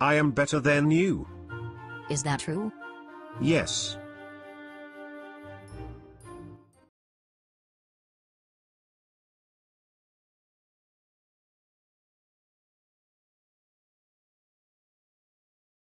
I am better than you. Is that true? Yes.